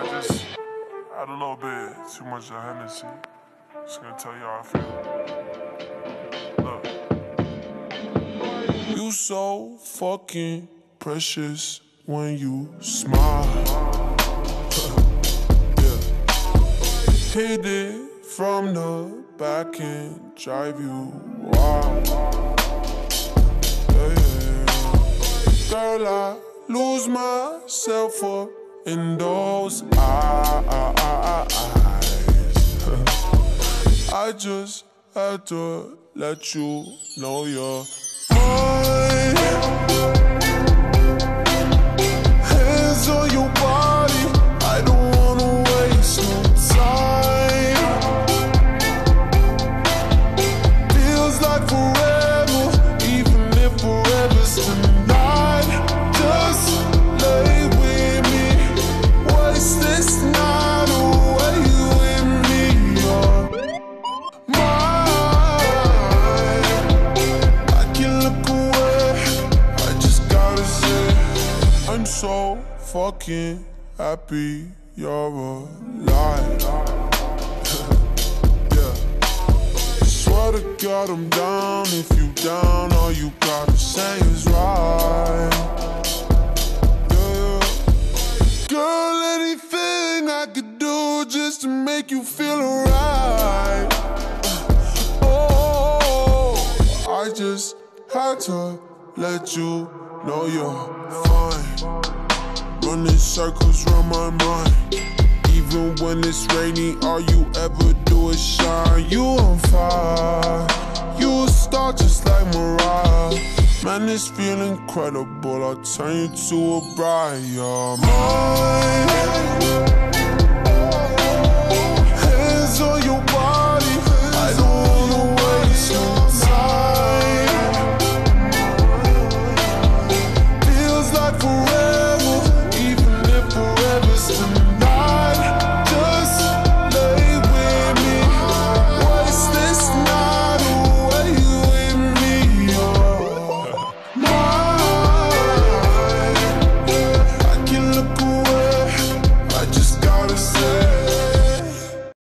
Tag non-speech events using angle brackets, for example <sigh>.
Had a little bit too much of Hennessy. Just gonna tell you how I feel. Look. You so fucking precious when you smile. <laughs> yeah. Hit it from the back and drive you wild. Girl, I lose myself up in those eyes. I just had to let you know you're mine. So fucking happy you're alive. <laughs> yeah. Swear to God I'm down if you down, all you gotta say is right. Yeah. Girl, anything I could do just to make you feel alright. Uh, oh, I just had to let you know you're fine. Running circles round my mind. Even when it's rainy, all you ever do is shine. You on fire. You a star just like Mariah. Man, this feel incredible. I'll turn you to a bride. You're mine.